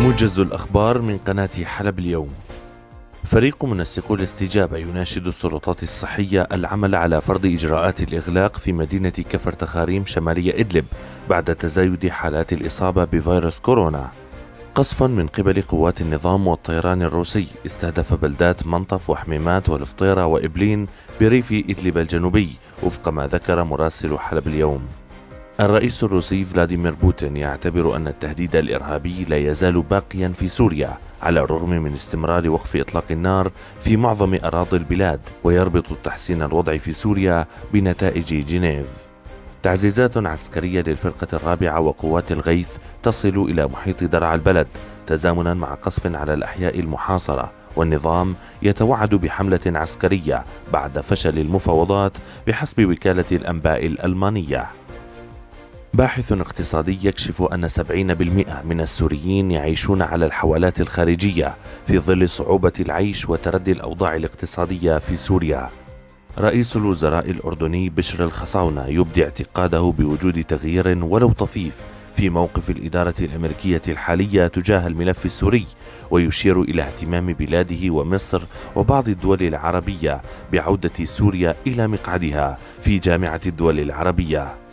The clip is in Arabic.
موجز الأخبار من قناة حلب اليوم. فريق منسقو الاستجابة يناشد السلطات الصحية العمل على فرض إجراءات الإغلاق في مدينة كفر تخاريم شمالية إدلب بعد تزايد حالات الإصابة بفيروس كورونا. قصف من قبل قوات النظام والطيران الروسي استهدف بلدات منطف وحميمات والفطيرة وإبلين بريف إدلب الجنوبي وفق ما ذكر مراسل حلب اليوم. الرئيس الروسي فلاديمير بوتين يعتبر أن التهديد الإرهابي لا يزال باقيا في سوريا على الرغم من استمرار وقف إطلاق النار في معظم أراضي البلاد ويربط تحسين الوضع في سوريا بنتائج جنيف. تعزيزات عسكرية للفرقة الرابعة وقوات الغيث تصل إلى محيط درع البلد تزامنا مع قصف على الأحياء المحاصرة والنظام يتوعد بحملة عسكرية بعد فشل المفاوضات بحسب وكالة الأنباء الألمانية. باحث اقتصادي يكشف أن 70% من السوريين يعيشون على الحوالات الخارجية في ظل صعوبة العيش وتردي الأوضاع الاقتصادية في سوريا. رئيس الوزراء الأردني بشر الخصاونة يبدي اعتقاده بوجود تغيير ولو طفيف في موقف الإدارة الأمريكية الحالية تجاه الملف السوري ويشير إلى اهتمام بلاده ومصر وبعض الدول العربية بعودة سوريا إلى مقعدها في جامعة الدول العربية.